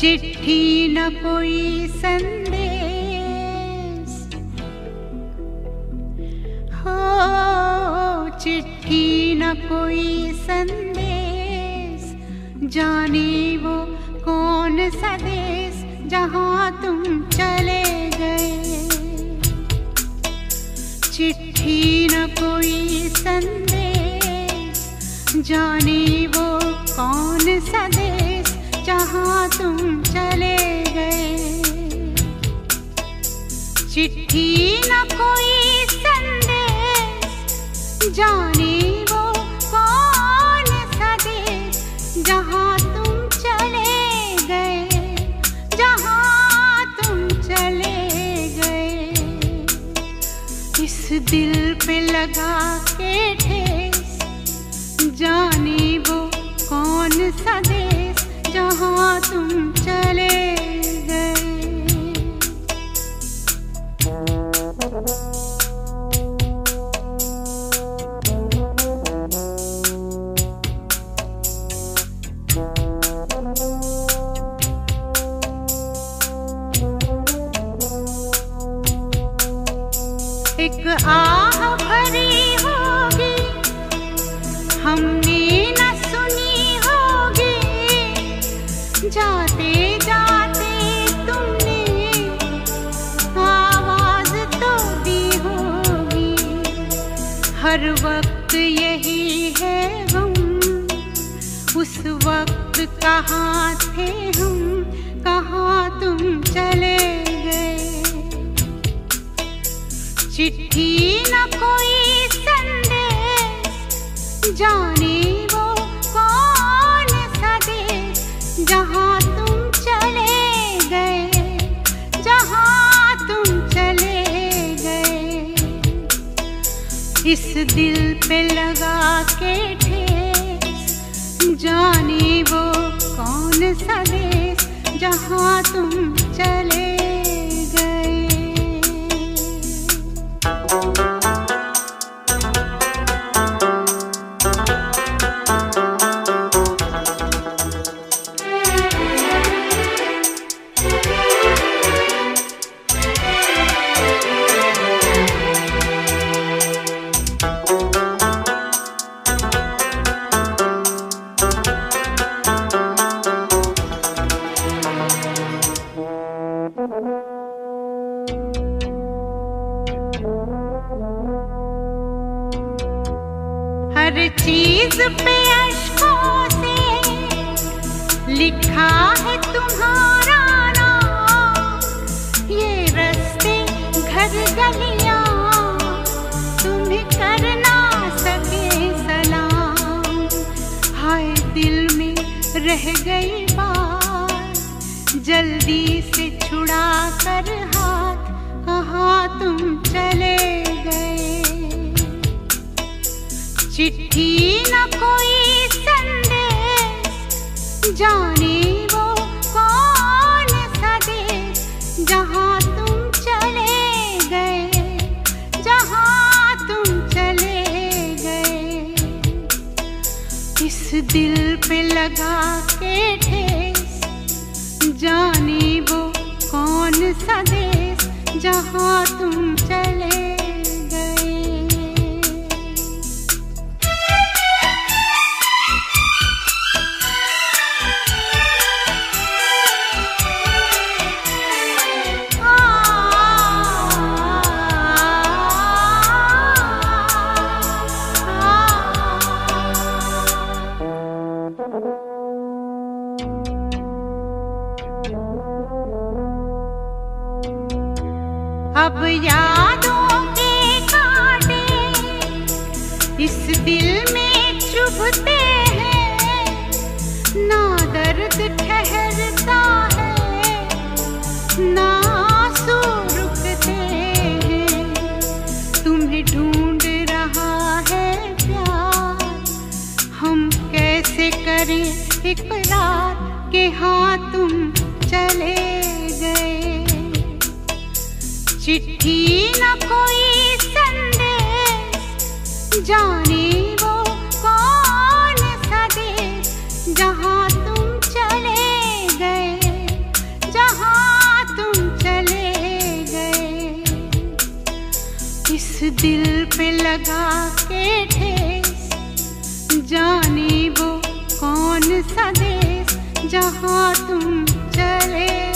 चिट्ठी न कोई संदेश चिट्ठी न कोई संदेश। जाने वो कौन सा देश जहाँ तुम चले गए। चिट्ठी न कोई संदेश। जाने वो कौन सा देश जहाँ तुम चले गए। चिट्ठी जाने वो कौन तुम चले गए जहाँ तुम चले गए। इस दिल पे लगा एक आह भरी होगी। हमने न सुनी होगी। जाते जाते तुमने आवाज़ तो दी होगी। हर वक्त यही है गम। उस वक्त कहाँ थे हम? कहाँ चिट्ठी न कोई संदेश। जाने वो कौन सा देश, जहाँ तुम चले गए, जहाँ तुम चले गए। इस दिल पे लगा के ठेस, जाने वो कौन सा देश, जहाँ तुम हर चीज़ पे अशकों से लिखा है तुम्हारा नाम। ये रस्ते घर गलियाँ, तुम्हें कर ना सके सलाम। हाय दिल में रह गई चिट्ठी न कोई संदेश। जाने वो कौन सा जहाँ तुम चले गए, जहाँ तुम चले गए। इस दिल पे लगा के ठेस, जाने वो कौन सा देश, जहाँ तुम चले अब यादों के कांटे इस दिल में चुभते हैं। ना दर्द ठहरता है ना इकरार के हाँ तुम चले गए। चिट्ठी न कोई संदेश, जाने वो कौन तुम चले गए, जहाँ तुम चले गए। इस दिल पे लगा के ठेस, जाने वो कौन सा देश जहाँ तुम चले?